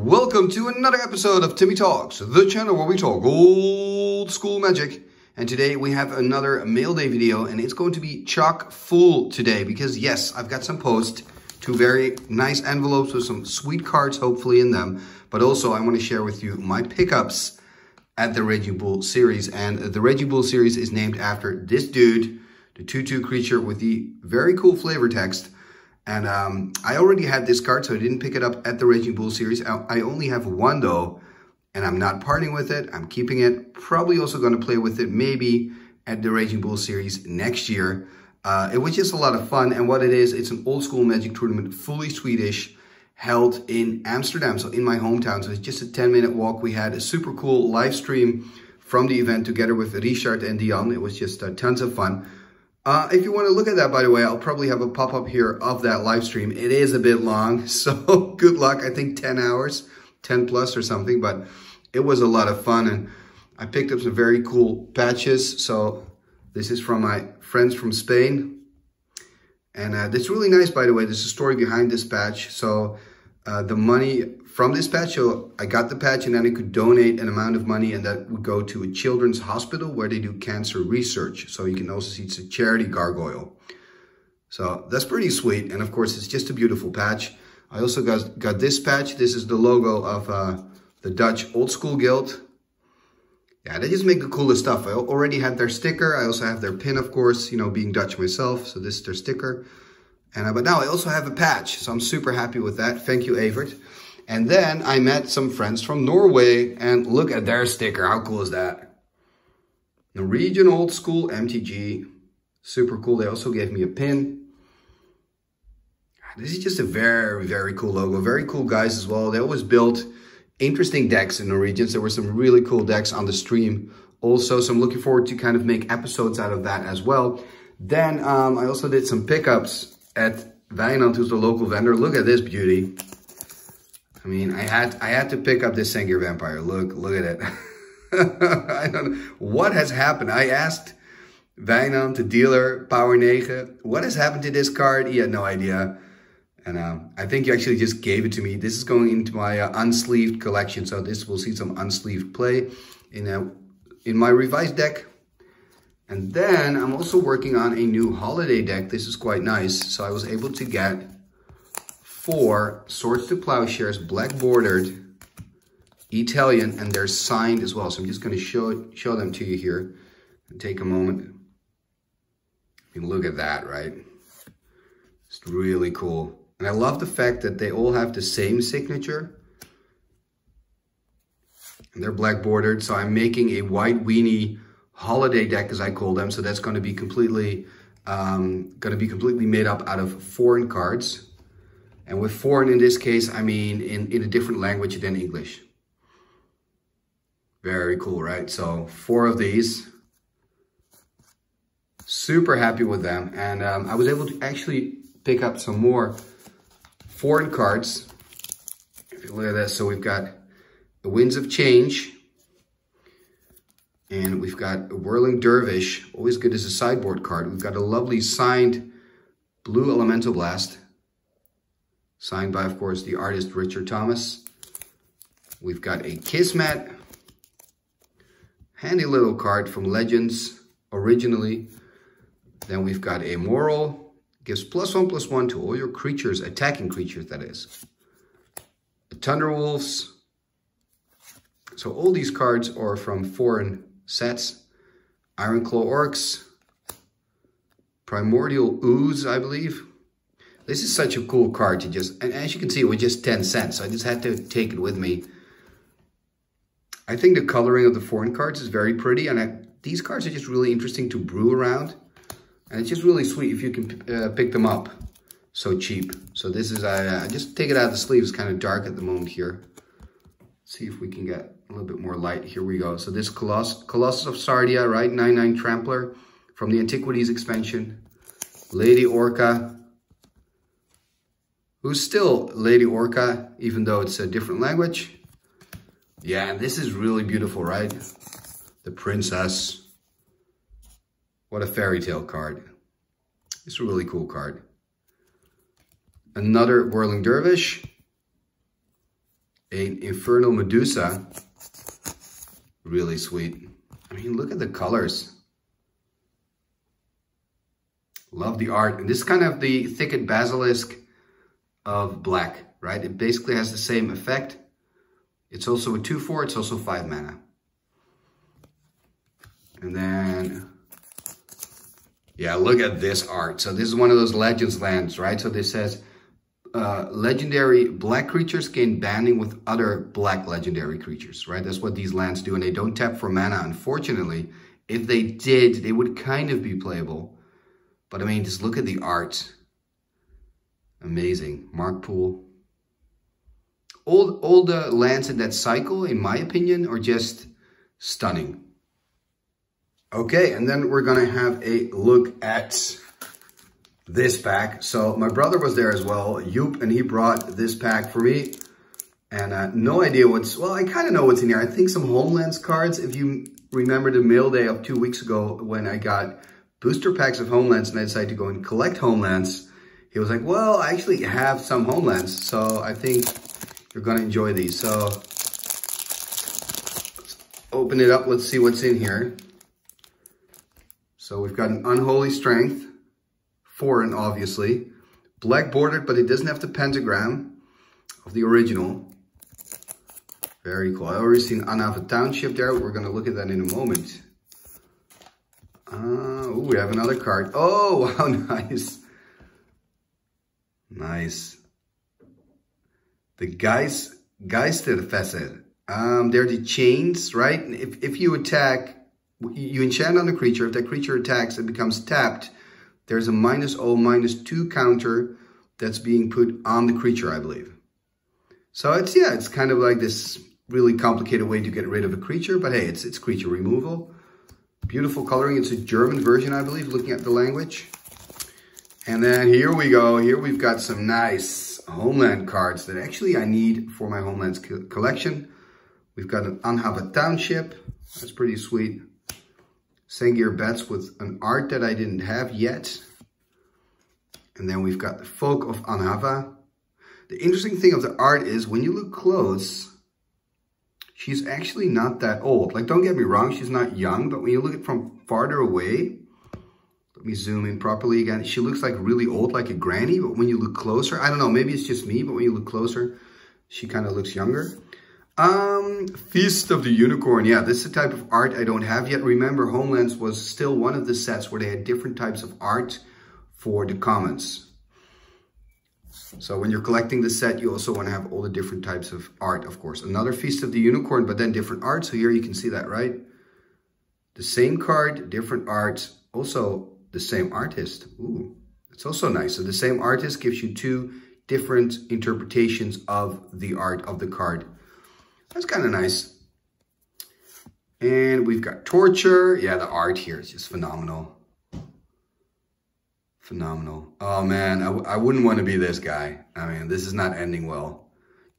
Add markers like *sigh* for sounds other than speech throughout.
Welcome to another episode of Timmy Talks, the channel where we talk old school magic. And today we have another mail day video and it's going to be chock full today because yes, I've got some post, two very nice envelopes with some sweet cards hopefully in them. But also I want to share with you my pickups at the Raging Bull series. And the Raging Bull series is named after this dude, the 2-2 creature with the very cool flavor text and um, I already had this card, so I didn't pick it up at the Raging Bull series. I only have one though, and I'm not parting with it. I'm keeping it. Probably also going to play with it maybe at the Raging Bull series next year. Uh, it was just a lot of fun. And what it is, it's an old school magic tournament, fully Swedish, held in Amsterdam, so in my hometown. So it's just a 10 minute walk. We had a super cool live stream from the event together with Richard and Dion. It was just uh, tons of fun. Uh, if you want to look at that, by the way, I'll probably have a pop-up here of that live stream. It is a bit long, *laughs* so good luck. I think 10 hours, 10 plus or something, but it was a lot of fun. And I picked up some very cool patches. So this is from my friends from Spain. And uh, it's really nice, by the way. There's a story behind this patch. So uh, the money from this patch, so I got the patch and then I could donate an amount of money and that would go to a children's hospital where they do cancer research. So you can also see it's a charity gargoyle. So that's pretty sweet. And of course, it's just a beautiful patch. I also got, got this patch. This is the logo of uh, the Dutch Old School Guild. Yeah, they just make the coolest stuff. I already had their sticker. I also have their pin, of course, you know, being Dutch myself. So this is their sticker. And uh, But now I also have a patch, so I'm super happy with that. Thank you, Evert. And then I met some friends from Norway, and look at their sticker. How cool is that? Norwegian Old School MTG. Super cool. They also gave me a pin. This is just a very, very cool logo. Very cool guys as well. They always built interesting decks in Norwegians. There were some really cool decks on the stream also. So I'm looking forward to kind of make episodes out of that as well. Then um, I also did some pickups at Wijnand, who's the local vendor. Look at this beauty. I mean, I had I had to pick up this Sengir Vampire. Look, look at it. *laughs* I don't know. What has happened? I asked Wijnand, the dealer, Power 9, what has happened to this card? He had no idea. And uh, I think he actually just gave it to me. This is going into my uh, unsleeved collection. So this will see some unsleeved play in, uh, in my revised deck. And then I'm also working on a new holiday deck. This is quite nice. So I was able to get four Swords to Plowshares, black bordered, Italian, and they're signed as well. So I'm just going to show, show them to you here and take a moment. You look at that, right? It's really cool. And I love the fact that they all have the same signature. And they're black bordered. So I'm making a white weenie holiday deck, as I call them. So that's going to be completely, um, going to be completely made up out of foreign cards. And with foreign in this case, I mean in, in a different language than English. Very cool, right? So four of these. Super happy with them. And um, I was able to actually pick up some more foreign cards. If you look at this, so we've got the Winds of Change, and we've got a Whirling Dervish, always good as a sideboard card. We've got a lovely signed Blue Elemental Blast, signed by, of course, the artist Richard Thomas. We've got a Kismet, handy little card from Legends originally. Then we've got a Moral, gives plus one, plus one to all your creatures, attacking creatures, that is. The Thunderwolves. So all these cards are from foreign sets. Ironclaw Orcs, Primordial Ooze, I believe. This is such a cool card to just, and as you can see, it was just 10 cents. So I just had to take it with me. I think the coloring of the foreign cards is very pretty. And I, these cards are just really interesting to brew around. And it's just really sweet if you can uh, pick them up so cheap. So this is, uh, I just take it out of the sleeve. It's kind of dark at the moment here. See if we can get a little bit more light. Here we go. So this Coloss Colossus of Sardia, right? 9-9 Trampler from the Antiquities expansion. Lady Orca, who's still Lady Orca, even though it's a different language. Yeah, and this is really beautiful, right? The Princess. What a fairy tale card. It's a really cool card. Another Whirling Dervish. An Infernal Medusa. Really sweet. I mean, look at the colors. Love the art. And this is kind of the Thicket Basilisk of black, right? It basically has the same effect. It's also a 2-4, it's also 5 mana. And then, yeah, look at this art. So this is one of those Legends lands, right? So this says, uh, legendary black creatures gain banding with other black legendary creatures, right? That's what these lands do, and they don't tap for mana, unfortunately. If they did, they would kind of be playable. But I mean, just look at the art. Amazing. Mark Poole. All, all the lands in that cycle, in my opinion, are just stunning. Okay, and then we're going to have a look at this pack. So my brother was there as well, Yoop, and he brought this pack for me. And uh, no idea what's, well, I kind of know what's in here. I think some Homelands cards. If you remember the mail day of two weeks ago when I got booster packs of Homelands and I decided to go and collect Homelands, he was like, well, I actually have some Homelands. So I think you're going to enjoy these. So let's open it up. Let's see what's in here. So we've got an Unholy Strength, foreign obviously, black bordered, but it doesn't have the pentagram of the original. Very cool. I already seen An-Havva Township there. We're going to look at that in a moment. Uh, we have another card. Oh, *laughs* wow, nice. Nice. The guys, Geisterfessel. Um, they're the chains, right? If, if you attack you enchant on the creature. If that creature attacks, it becomes tapped. There's a minus O, minus 2 counter that's being put on the creature, I believe. So it's, yeah, it's kind of like this really complicated way to get rid of a creature. But hey, it's, it's creature removal. Beautiful coloring. It's a German version, I believe, looking at the language. And then here we go. Here we've got some nice Homeland cards that actually I need for my Homelands co collection. We've got an An-Havva Township. That's pretty sweet. Sengir Bats with an art that I didn't have yet. And then we've got the Folk of An-Havva. The interesting thing of the art is when you look close, she's actually not that old. Like, don't get me wrong, she's not young, but when you look at from farther away, let me zoom in properly again. She looks like really old, like a granny, but when you look closer, I don't know, maybe it's just me, but when you look closer, she kind of looks younger. Um, Feast of the Unicorn. Yeah, this is a type of art I don't have yet. Remember, Homelands was still one of the sets where they had different types of art for the commons. So when you're collecting the set, you also want to have all the different types of art, of course. Another Feast of the Unicorn, but then different art. So here you can see that, right? The same card, different art, also the same artist. Ooh, it's also nice. So the same artist gives you two different interpretations of the art of the card. That's kind of nice. And we've got Torture. Yeah, the art here is just phenomenal. Phenomenal. Oh man, I, I wouldn't want to be this guy. I mean, this is not ending well.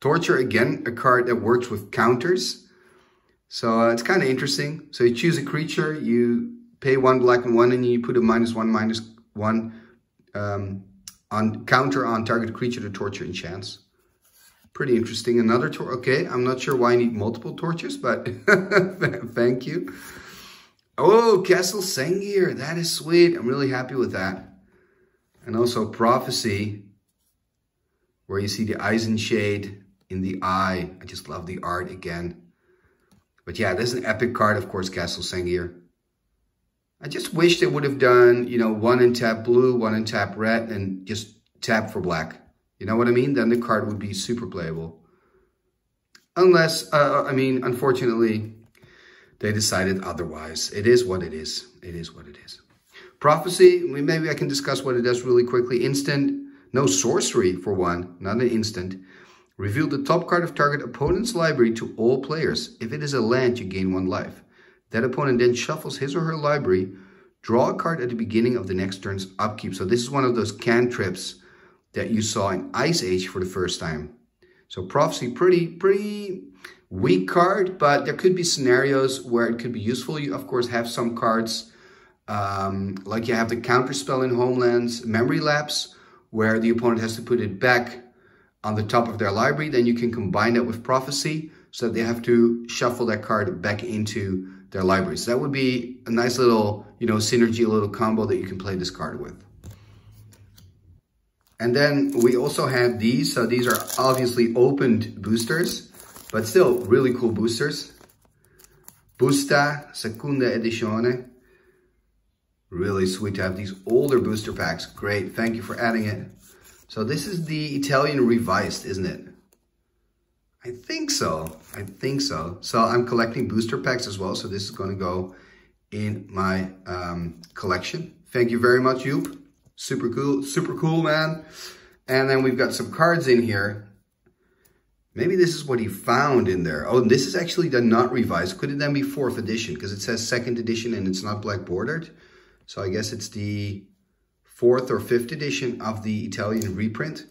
Torture, again, a card that works with counters. So uh, it's kind of interesting. So you choose a creature, you pay one black and one, and you put a minus one, minus one um, on counter on target creature to torture enchants. Pretty interesting. Another torch. Okay, I'm not sure why I need multiple torches, but *laughs* thank you. Oh, Castle Sengir. That is sweet. I'm really happy with that. And also Prophecy, where you see the Eisenshade in shade in the eye. I just love the art again. But yeah, this is an epic card, of course, Castle Sengir. I just wish they would have done, you know, one in tap blue, one in tap red, and just tap for black. You know what I mean? Then the card would be super playable. Unless, uh, I mean, unfortunately, they decided otherwise. It is what it is. It is what it is. Prophecy, maybe I can discuss what it does really quickly. Instant, no sorcery for one, not an instant. Reveal the top card of target opponent's library to all players. If it is a land, you gain one life. That opponent then shuffles his or her library, draw a card at the beginning of the next turn's upkeep. So this is one of those cantrips that you saw in Ice Age for the first time. So Prophecy, pretty, pretty weak card, but there could be scenarios where it could be useful. You, of course, have some cards, um, like you have the Counterspell in Homelands, Memory Lapse, where the opponent has to put it back on the top of their library, then you can combine that with Prophecy so that they have to shuffle that card back into their library. So that would be a nice little, you know, synergy, a little combo that you can play this card with. And then we also have these. So these are obviously opened boosters, but still really cool boosters. Busta Seconda Edizione. Really sweet to have these older booster packs. Great, thank you for adding it. So this is the Italian Revised, isn't it? I think so. I think so. So I'm collecting booster packs as well. So this is going to go in my um, collection. Thank you very much, Yoop. Super cool. Super cool, man. And then we've got some cards in here. Maybe this is what he found in there. Oh, this is actually the not revised. Could it then be fourth edition? Because it says second edition and it's not black bordered. So I guess it's the fourth or fifth edition of the Italian reprint.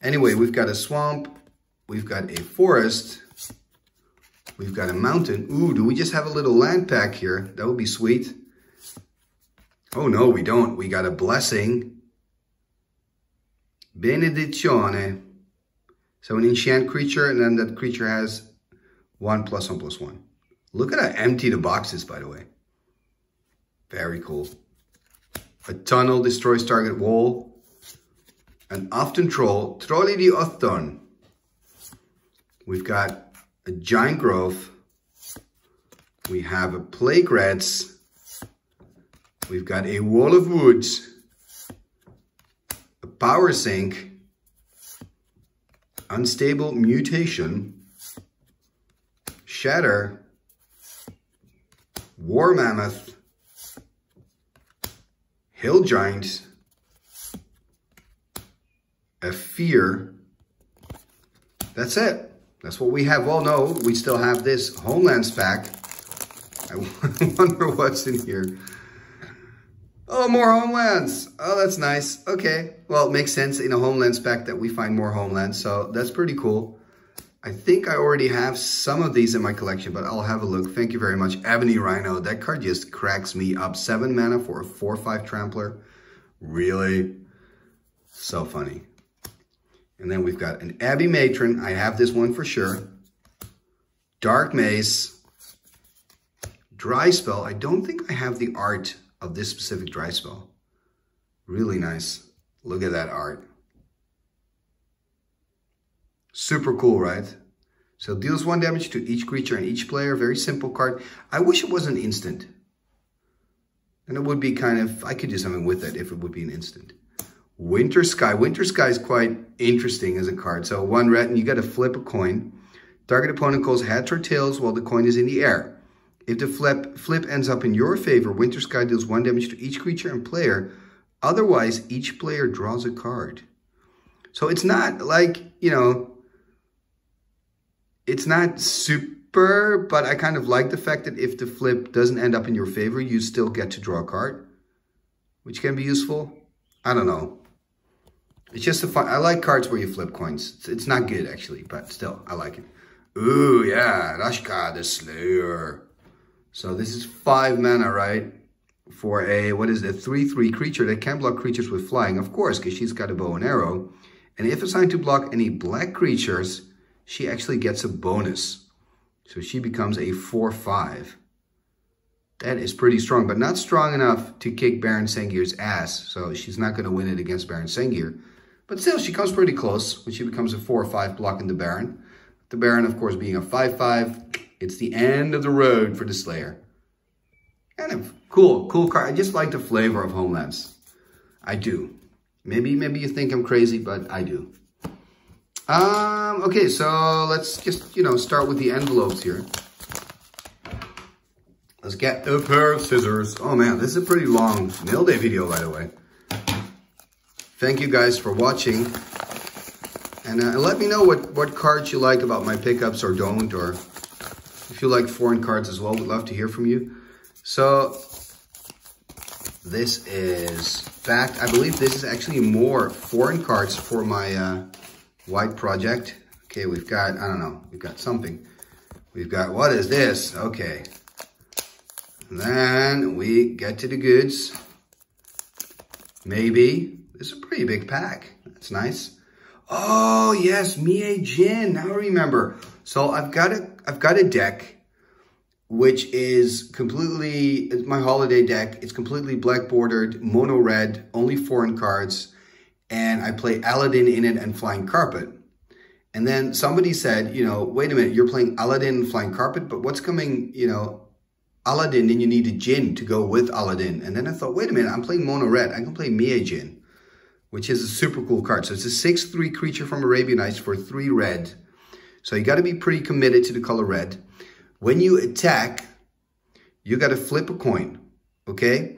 Anyway, we've got a swamp, We've got a forest. We've got a mountain. Ooh, do we just have a little land pack here? That would be sweet. Oh, no, we don't. We got a blessing. Benedizione. So an enchant creature, and then that creature has one plus one plus one. Look at how empty the box is, by the way. Very cool. A tunnel destroys target wall. An Uthden Troll, Trolli di Othon. We've got a giant growth. We have a plague rats. We've got a wall of woods. A power sink. Unstable mutation. Shatter. War mammoth. Hill giant. A fear. That's it. That's what we have. Well, no, we still have this Homelands pack. I *laughs* wonder what's in here. Oh, more Homelands. Oh, that's nice. Okay. Well, it makes sense in a Homelands pack that we find more Homelands. So that's pretty cool. I think I already have some of these in my collection, but I'll have a look. Thank you very much. Ebony Rhino. That card just cracks me up. Seven mana for a 4-5 Trampler. Really? So funny. And then we've got an Abbey Matron. I have this one for sure. Dark Maze. Dry Spell. I don't think I have the art of this specific Dry Spell. Really nice. Look at that art. Super cool, right? So deals one damage to each creature and each player. Very simple card. I wish it was an instant. And it would be kind of, I could do something with it if it would be an instant. Winter Sky. Winter Sky is quite interesting as a card. So one red and you got to flip a coin. Target opponent calls heads or tails while the coin is in the air. If the flip, flip ends up in your favor, Winter Sky deals one damage to each creature and player. Otherwise, each player draws a card. So it's not like, you know, it's not super, but I kind of like the fact that if the flip doesn't end up in your favor, you still get to draw a card, which can be useful. I don't know. It's just a fun, I like cards where you flip coins. It's, not good actually, but still, I like it. Ooh, yeah, Rashka the Slayer. So this is five mana, right? For a, what is it, 3-3 creature that can block creatures with flying, of course, because she's got a bow and arrow. And if assigned to block any black creatures, she actually gets a bonus. So she becomes a 4-5. That is pretty strong, but not strong enough to kick Baron Sengir's ass. So she's not going to win it against Baron Sengir. But still, she comes pretty close when she becomes a 4-5 blocking the Baron. The Baron, of course, being a 5-5, it's the end of the road for the Slayer. Kind of cool, cool card. I just like the flavor of Homelands. I do. Maybe, maybe you think I'm crazy, but I do. Um, okay, so let's just, you know, start with the envelopes here. Let's get a pair of scissors. Oh man, this is a pretty long mail day video, by the way. Thank you guys for watching. And uh, let me know what, what cards you like about my pickups or don't, or if you like foreign cards as well, we'd love to hear from you. So this is fact. I believe this is actually more foreign cards for my uh, white project. Okay, we've got, I don't know, we've got something. We've got, what is this? Okay. And then we get to the goods. Maybe it's a pretty big pack. That's nice. Oh yes, Mijae Djinn. Now I remember. So I've got a I've got a deck which is completely my holiday deck. It's completely black bordered, mono red, only foreign cards, and I play Aladdin in it and Flying Carpet. And then somebody said, you know, wait a minute, you're playing Aladdin and Flying Carpet, but what's coming, you know, Aladdin, then you need a Djinn to go with Aladdin. And then I thought, wait a minute, I'm playing mono red. I can play Mijae Djinn which is a super cool card. So it's a 6-3 creature from Arabian Nights for 3 red. So you got to be pretty committed to the color red. When you attack, you got to flip a coin, okay?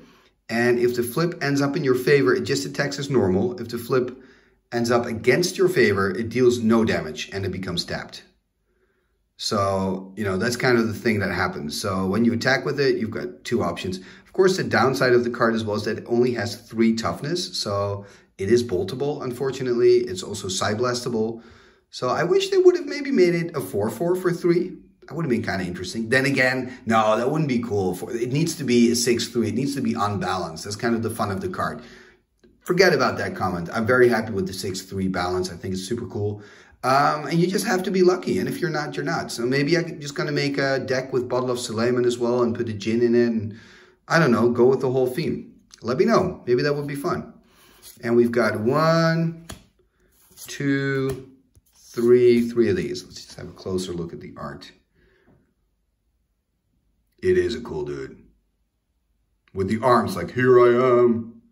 And if the flip ends up in your favor, it just attacks as normal. If the flip ends up against your favor, it deals no damage and it becomes tapped. So, you know, that's kind of the thing that happens. So when you attack with it, you've got two options. Of course, the downside of the card as well is that it only has three toughness. So it is boltable, unfortunately. It's also Psyblastable. So I wish they would have maybe made it a 4-4 for 3. That would have been kind of interesting. Then again, no, that wouldn't be cool. For It needs to be a 6-3. It needs to be unbalanced. That's kind of the fun of the card. Forget about that comment. I'm very happy with the 6-3 balance. I think it's super cool. Um, and you just have to be lucky. And if you're not, you're not. So maybe I'm just going to make a deck with Bottle of Suleiman as well and put a djinn in it. And I don't know, go with the whole theme. Let me know. Maybe that would be fun. And we've got one, two, three, three of these. Let's just have a closer look at the art. It is a cool dude. With the arms like, here I am.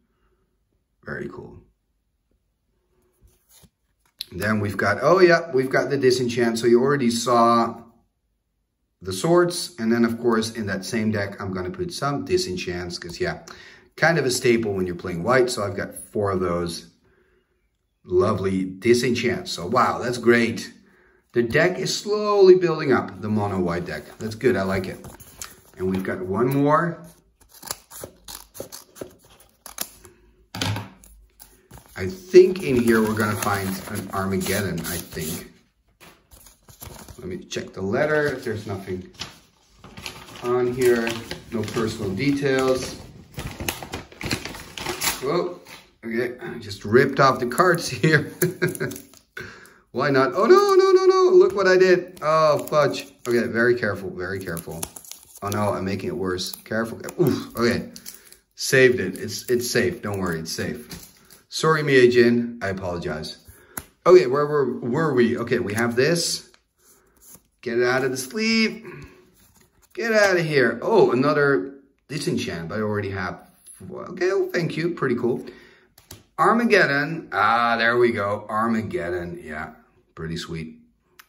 Very cool. then we've got, oh yeah, we've got the disenchant. So you already saw the swords. And then of course, in that same deck, I'm going to put some disenchants because yeah, kind of a staple when you're playing white. So I've got four of those lovely disenchants. So wow, that's great. The deck is slowly building up, the mono white deck. That's good, I like it. And we've got one more. I think in here we're gonna find an Armageddon, I think. Let me check the letter, if there's nothing on here. No personal details. Whoa, okay, I just ripped off the cards *laughs* here. Why not? Oh, no, no, no, no. Look what I did. Oh, fudge. Okay, very careful, very careful. Oh, no, I'm making it worse. Careful. Oof, okay. Saved it. It's it's safe. Don't worry, it's safe. Sorry, Mijae Djinn. I apologize. Okay, where were, were we? Okay, we have this. Get it out of the sleeve. Get out of here. Oh, another disenchant, but I already have Okay, well, thank you. Pretty cool. Armageddon. Ah, there we go. Armageddon. Yeah, pretty sweet.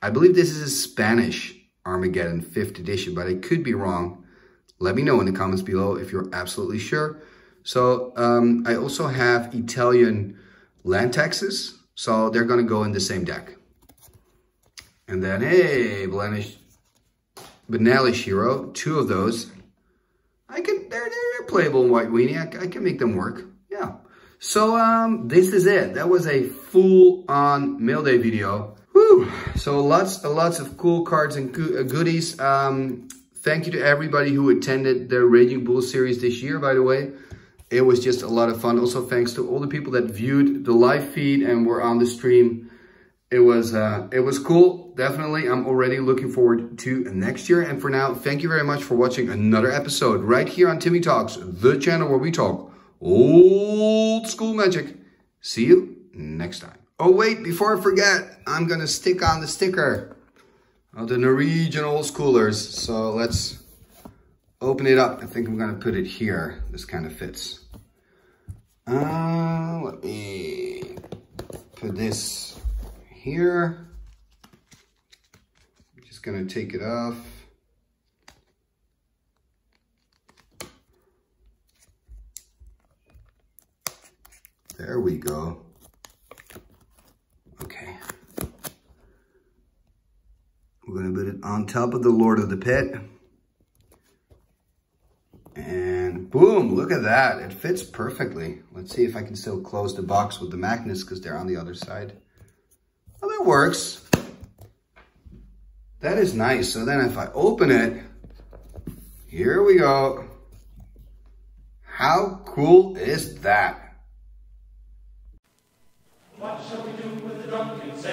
I believe this is a Spanish Armageddon 5th edition, but I could be wrong. Let me know in the comments below if you're absolutely sure. So um, I also have Italian land taxes, so they're going to go in the same deck. And then, hey, Blanish, Benalish Hero, two of those. I can, they're, they're playable in White Weenie. I, I can make them work. Yeah. So, um, this is it. That was a full-on mail day video. Whew. So lots, lots of cool cards and uh, goodies. Um, thank you to everybody who attended the Raging Bull series this year, by the way. It was just a lot of fun. Also, thanks to all the people that viewed the live feed and were on the stream. It was, uh, it was cool definitely. I'm already looking forward to next year. And for now, thank you very much for watching another episode right here on Timmy Talks, the channel where we talk old school magic. See you next time. Oh, wait, before I forget, I'm going to stick on the sticker of the Norwegian old schoolers. So let's open it up. I think I'm going to put it here. This kind of fits. Uh, let me put this here I'm Just gonna take it off. There we go. Okay. We're gonna put it on top of the Lord of the Pit. And boom, look at that. It fits perfectly. Let's see if I can still close the box with the magnets because they're on the other side. Well, that works. That is nice. So then if I open it, here we go. How cool is that? What shall we do with the drunken Icketus,